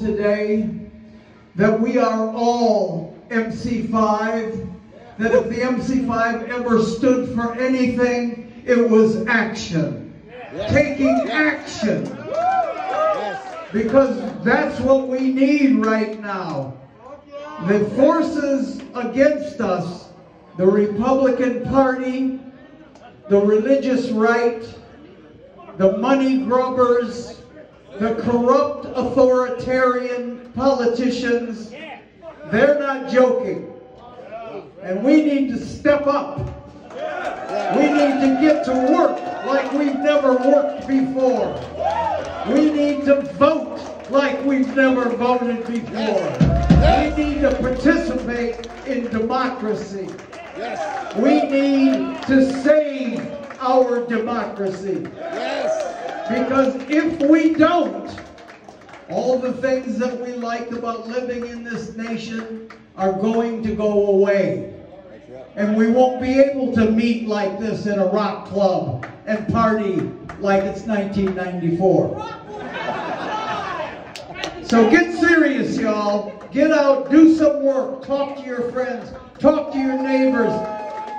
today that we are all MC5, that if the MC5 ever stood for anything, it was action. Taking action. Because that's what we need right now. The forces against us, the Republican Party, the religious right, the money grubbers, the corrupt authoritarian politicians, they're not joking. And we need to step up. We need to get to work like we've never worked before. We need to vote like we've never voted before. We need to participate in democracy. We need to save our democracy. Because if we don't, all the things that we like about living in this nation are going to go away. And we won't be able to meet like this in a rock club and party like it's 1994. So get serious, y'all. Get out, do some work, talk to your friends, talk to your neighbors.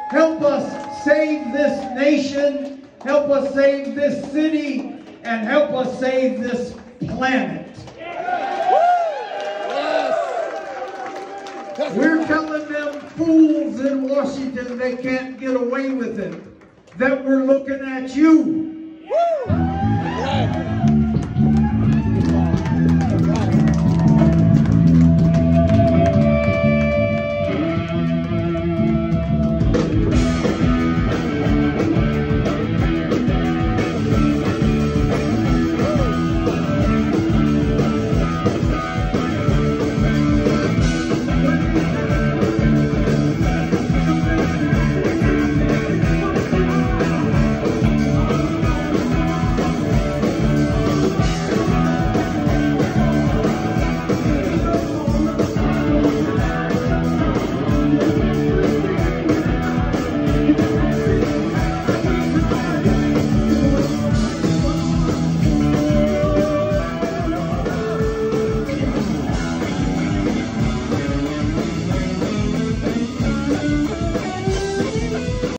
Help us save this nation, Help us save this city and help us save this planet. Yes. We're telling them fools in Washington they can't get away with it, that we're looking at you. Woo.